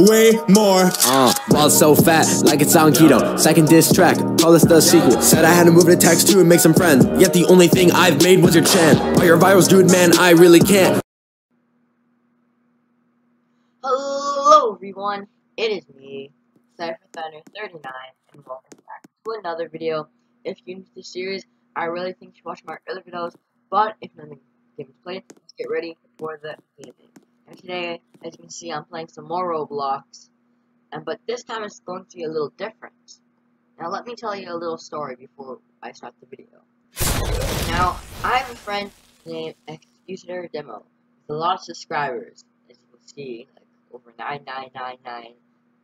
way more. Uh, ball so fat, like it's on keto. Second diss track, call this the sequel. Said I had to move to text two and make some friends. Yet the only thing I've made was your chant. All your virals, dude, man, I really can't. Hello everyone, it is me, Cipher Thunder 39, and welcome back to another video. If you're new to this series, I really think you should watch my other videos, but if nothing games played, let's get ready for the gaming. And today, as you can see, I'm playing some more Roblox, and but this time it's going to be a little different. Now let me tell you a little story before I start the video. Now, I have a friend named Executor Demo with a lot of subscribers, as you can see, like over 9999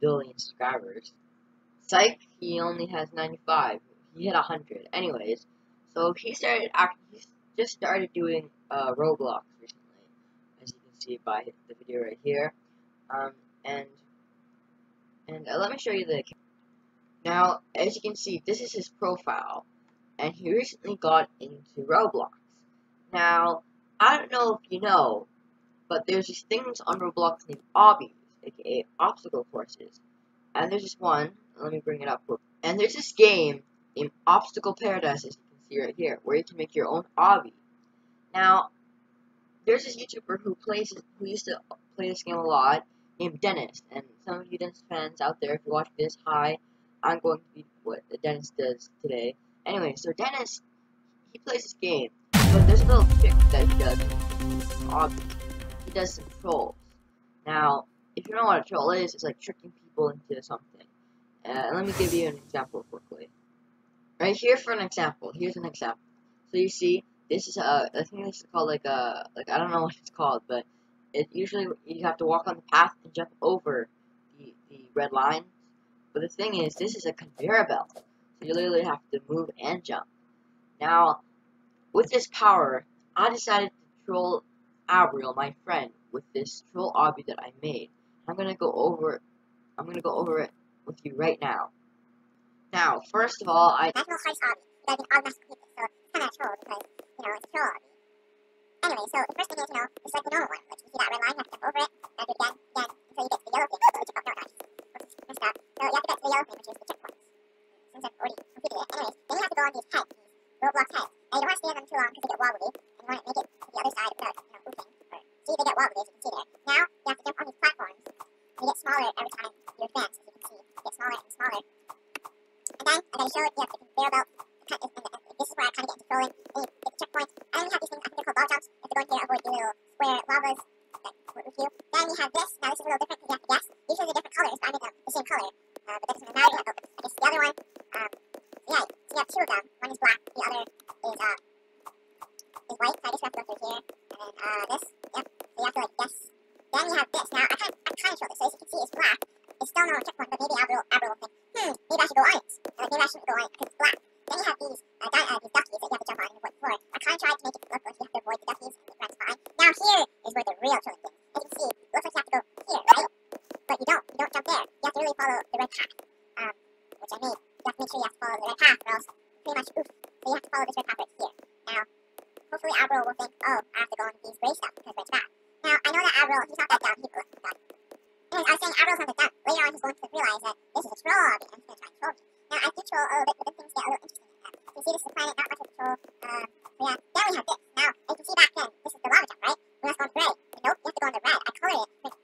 billion subscribers. Psych, he only has 95. He hit 100. Anyways, so he started acting, he just started doing uh, Roblox see by the video right here. Um, and and uh, let me show you the now as you can see this is his profile and he recently got into Roblox. Now I don't know if you know but there's these things on Roblox named obbies aka obstacle courses. And there's this one let me bring it up and there's this game named Obstacle Paradise as you can see right here where you can make your own obby. Now there's this YouTuber who plays who used to play this game a lot named Dennis. And some of you Dennis fans out there, if you watch this, hi, I'm going to be what Dennis does today. Anyway, so Dennis, he plays this game, but there's a little trick that he does. Obviously, He does some trolls. Now, if you know what a troll is, it's like tricking people into something. Uh, let me give you an example quickly. Right here for an example. Here's an example. So you see, this is a, I think this is called like a, like I don't know what it's called, but it usually you have to walk on the path and jump over the, the red line. But the thing is, this is a conveyor belt, so you literally have to move and jump. Now, with this power, I decided to troll Abriel, my friend, with this troll obby that I made. I'm gonna go over, I'm gonna go over it with you right now. Now, first of all, I. That's no hard obby. You gotta be all so kind of troll because you know, it's troll Anyway, so the first thing is, you know, it's like the normal one. Like, you see that red line, you have to jump over it, and do it again, again, until you get to the yellow thing. Oh, oh no, nice. Oops, messed up. So you have to get to the yellow thing, which is the checkpoints. Since I've already completed it. Anyways, then you have to go on these heads, these Roblox heads. And you don't want to stay on them too long because they get wobbly, and you want to make it to the other side without, you know, oofing. Or, see, they get wobbly, as you can see there. Now, you have to jump on these platforms, and they get smaller every time you advance, as you can see. They get smaller and smaller. And then, I gotta show it, you have the conveyor belt, this is where I kind of get into trolling. And you get the checkpoints. I don't even have these things. I think they're called ball jumps. You have to go in here, the square lavas you. Then you have this. Now this is a little different because you have to guess. These are the different colors, but I made them the same color. Uh, but that doesn't matter. Oh, I guess the other one. Um, yeah, so you have two of them. One is black. The other is uh is white. So I just have to go through here. And then uh this. Yep. So you have to like guess. Then you have this. Now I kind I kind of show this. So as you can see, it's black. It's still no checkpoint, but maybe Avril will think, hmm, maybe I should go on it. Uh, maybe I shouldn't go on it because it's black. Then you have these uh, di uh, these duckies that you have to jump on and avoid the floor. I kind of tried to make it look like you have to avoid the duckies and it runs fine. Now here is where the real killing thing. As you can see, it looks like you have to go here, right? But you don't. You don't jump there. You have to really follow the red path, um, which I made. You have to make sure you have to follow the red path, or else pretty much oof. So you have to follow this red path right here. Now, hopefully Avril will think, oh, I have to go on these gray stuff because red's bad. Now, I know that Avril, he's not that dumb. He, look, God. Anyways, I was saying Avril's not that dumb. Later on, he's going to realize that this is a troll and he's going to try and troll me. Now, I do troll a little bit, but then things get a little interesting you see this is the planet, not much of a control. Uh, so yeah, then we have this. Now, you can see back then, this is the lava jump, right? We must go on gray. But nope, you have to go on the red. I colored it to make,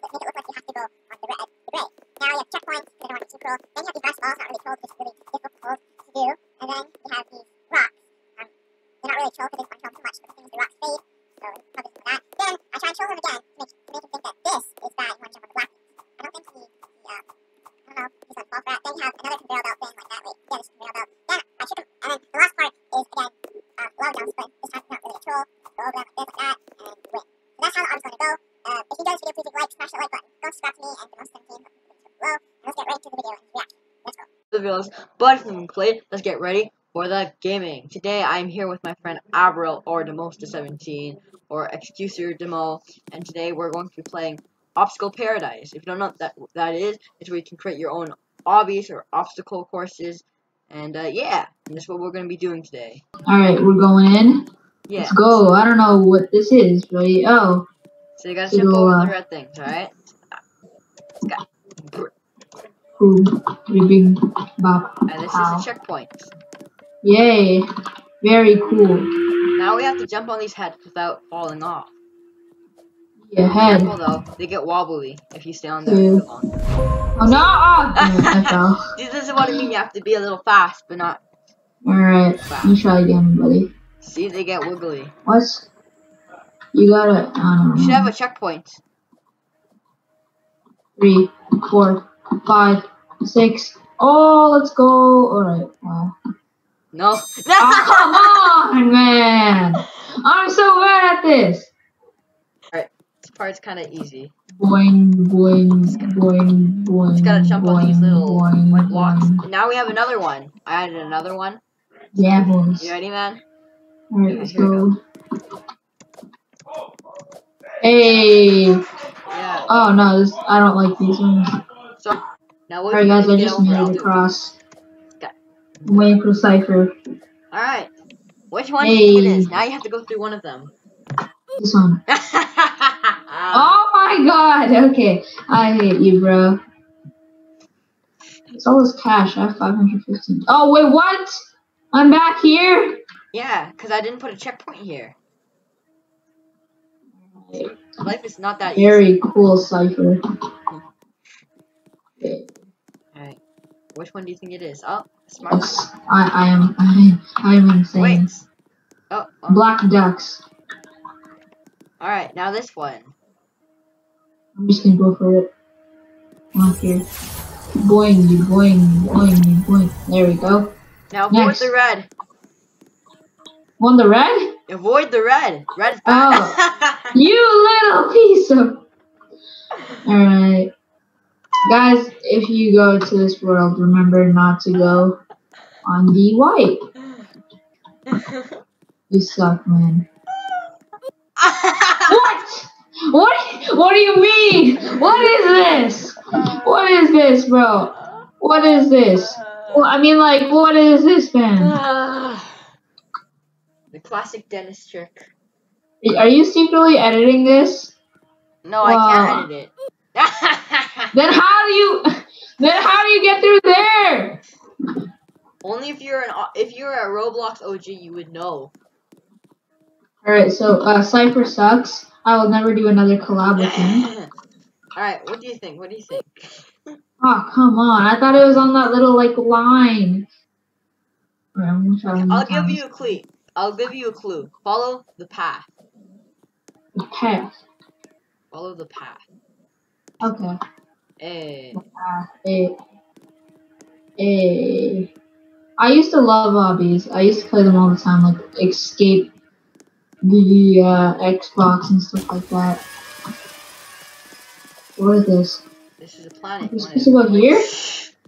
it look like you have to go on the red, the gray. Now you have checkpoints, because I don't want to be too cruel. Then you have these glass balls, not really cold, just really difficult to do. And then you have these rocks. Um, they're not really chill because they too the the fade. So it's probably of that. Then I try and chill them again to make, to make him think that this is bad. You want to jump on the black. I don't think he, he uh, I don't know, he's gonna fall for that. Then you have another conveyor belt thing like that. Wait, yeah, this conveyor belt. Then I shoot him, and then the last part is again uh, lava jumps, but this time not really a troll. Go over them like this, like that, and win. So that's how the arm's gonna go. Uh, if you enjoyed this video, please like, smash that like button. Go subscribe to me and the most 17 below. And let's get right into the video and react. Let's go. The videos, but if you've played, let's get ready for the gaming. Today I'm here with my friend Avril or Demosta17 or Executor Demo, and today we're going to be playing Obstacle Paradise. If you don't know what that that is, it's where you can create your own obbies or obstacle courses. And uh, yeah, and that's what we're gonna be doing today. Alright, we're going in. Yeah. Let's go. I don't know what this is, but oh. So you gotta jump over uh, the red things, alright? Boom. Big bop. And this is a checkpoint. Yay. Very cool. Now we have to jump on these heads without falling off. Your head. Careful though, they get wobbly if you stay on there too long. Oh no! Oh, I fell. This is what I mean. You have to be a little fast, but not. Alright, you try again, buddy. See, they get wiggly. What? You gotta. I don't You should have a checkpoint. Three, four, five, six. Oh, let's go. Alright. Wow. No. Oh, come on, man! I'm so bad at this. Alright, this part's kind of easy. Boing, boing, boing, boing. Just gotta jump on these little boing, blocks. boing. Now we have another one. I added another one. Yeah, boys. You ready, man? Alright, let's we go. Hey! Yeah. Oh no, this, I don't like these ones. So now what Alright, guys, I just made it across. Waiting for Cipher. All right. Which one do you think it Hey. is? Now you have to go through one of them. This one. Oh my god! Okay, I hate you, bro. It's all this cash. I have 515. Oh, wait, what? I'm back here? Yeah, because I didn't put a checkpoint here. Life is not that easy. Very cool, Cipher. Alright. Which one do you think it is? Oh, smart. I, I am, I, I am insane. Wait. Oh, oh. Black ducks. alright, now this one. I'm just gonna go for it. On here. Boing, you boing, boing, you boing. There we go. Now avoid Next. the red. Won the red? Avoid the red. Red is bad. Oh. You little piece of. Alright. Guys, if you go to this world, remember not to go on the white. You suck, man. What? What? What do you mean? What is this? What is this, bro? What is this? Well, I mean, like, what is this, man? the classic Dennis trick. Are you secretly editing this? No, I can't edit it. Then how do you? Then how do you get through there? Only if you're an if you're a Roblox OG, you would know. All right, so uh, Cipher sucks. I will never do another collab with him. All right, what do you think? What do you think? Oh, come on! I thought it was on that little like line. All right, I'm gonna try one more I'll give time. you a clue. I'll give you a clue. Follow the path. the path. Follow the path. Okay. Hey. Uh, eh, eh. I used to love obbies. I used to play them all the time, like Escape, the uh, Xbox and stuff like that. What is this? This is a planet. Supposed to go here?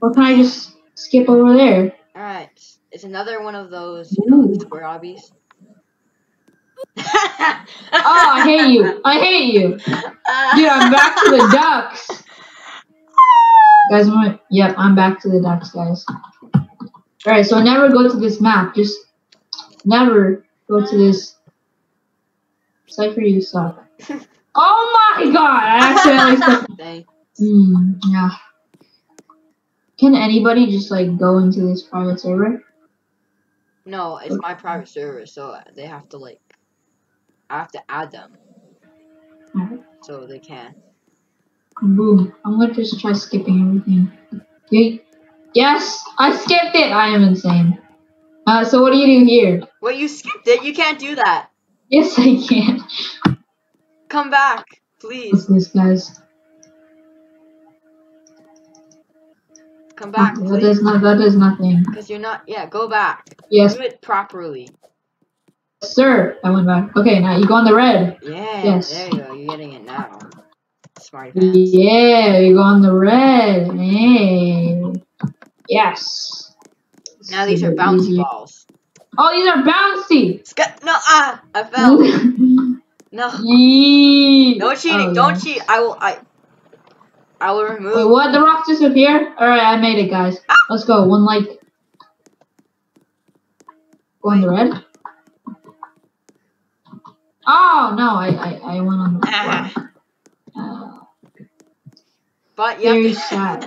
Or can I just skip over there? All right. It's another one of those, you know, obbies. Oh, I hate you. I hate you. Dude, I'm back to the ducks. Guys, I'm, yep, I'm back to the ducks, guys. Alright, so never go to this map. Just never go to this. Cipher, you suck. Oh my god! I accidentally. Dang. Hmm, yeah. Can anybody just like go into this private server? No, it's my private server, so they have to like, I have to add them so they can. boom. I'm gonna just try skipping everything. Ye- Yes, I skipped it. I am insane. Uh, so what do you do here? Wait, you skipped it. You can't do that. Yes, I can. Come back, What's please. this, guys? Come back, that please. does not. That does nothing. Because you're not. Yeah, go back. Yes, Do it properly. Sir. I went back. Okay, now you go on the red. Yeah. Yes. There you go. You're getting it now. Smart. Yeah, you go on the red. Hey. Yes. Now these are bouncy balls. Oh, these are bouncy. Sc- no, ah, I fell. No, Yee. no cheating. Oh, Don't cheat. I will. I. I will remove. Wait, what? The rocks disappear? Alright, I made it, guys. Let's go. One like. Go on the red. Oh, no, I, I, I went on the Ah. Uh, But you very sad.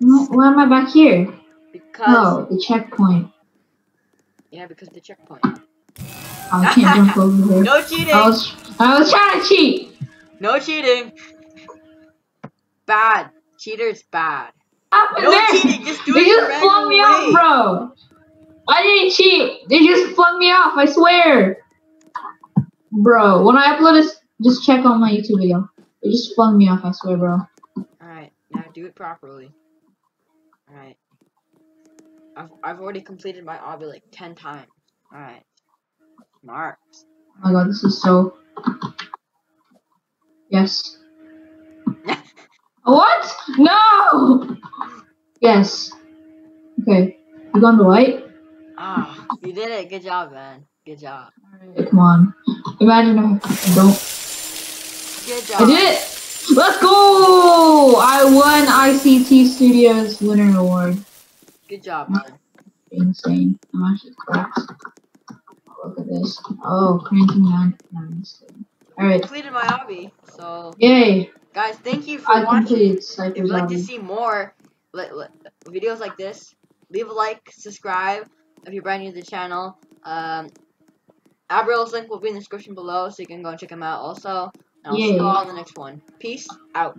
Why, am I back here? Because Oh, the checkpoint. yeah, because the checkpoint. Oh, I can't jump over here. No cheating. I was I was trying to cheat. No cheating. Bad. Cheaters bad. No there? cheating. Just do They it your just flung me way. off, bro. I didn't cheat. They just flung me off. I swear. Bro, when I upload this, just check on my YouTube video. They just flung me off. I swear, bro. Alright, now do it properly. Alright. I've, I've already completed my obby like 10 times. Alright. Smart. Oh my god, this is so. Yes. what? No. Yes. Okay. You gone to white? Ah, you did it. Good job, man. Good job. Alright, come on. Imagine if I don't. Good job. I did it! Let's go! I won ICT Studios Winner Award. Good job, man. Insane. I'm actually cracked. Look at this. Oh, cranking nine. Alright. Completed my obby, So, Yay! guys, thank you for I watching. If you'd like to see more videos like this, leave a like, subscribe if you're brand new to the channel. Um, Abriel's link will be in the description below, so you can go and check him out also. And I'll see you all in the next one. Peace out.